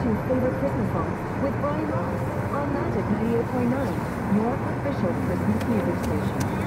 to favorite Christmas songs with Brian Ross on Magic 98.9, your official Christmas music station.